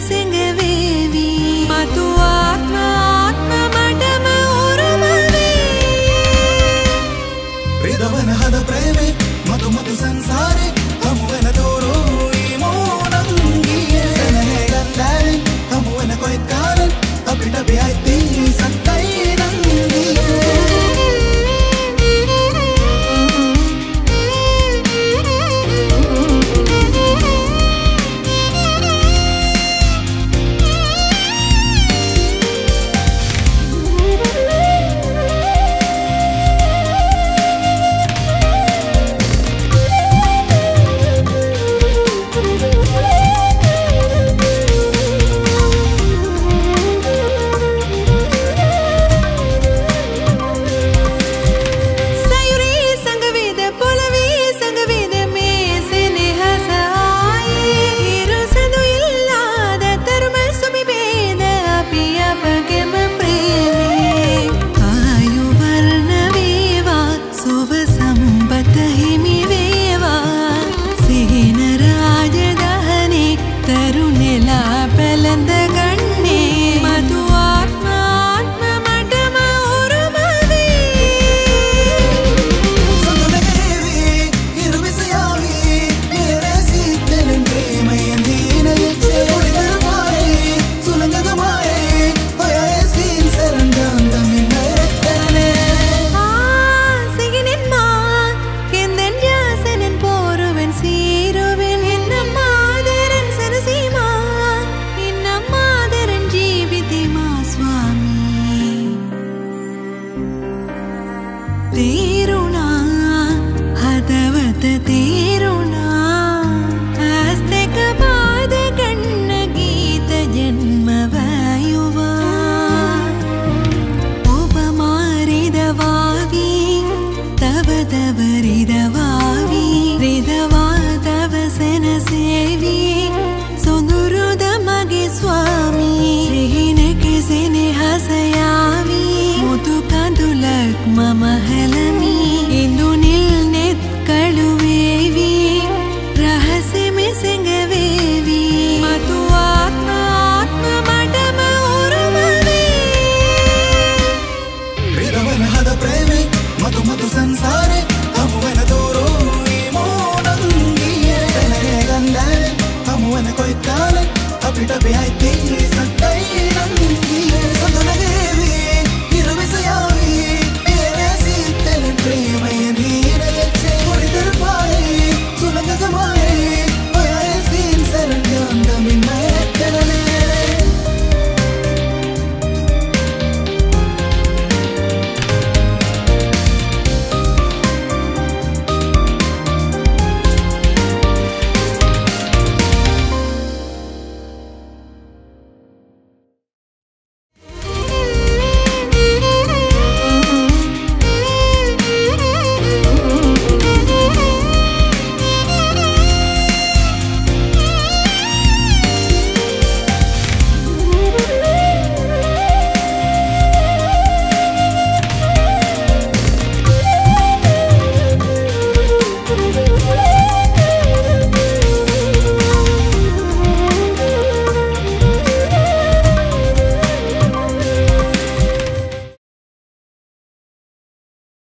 amazing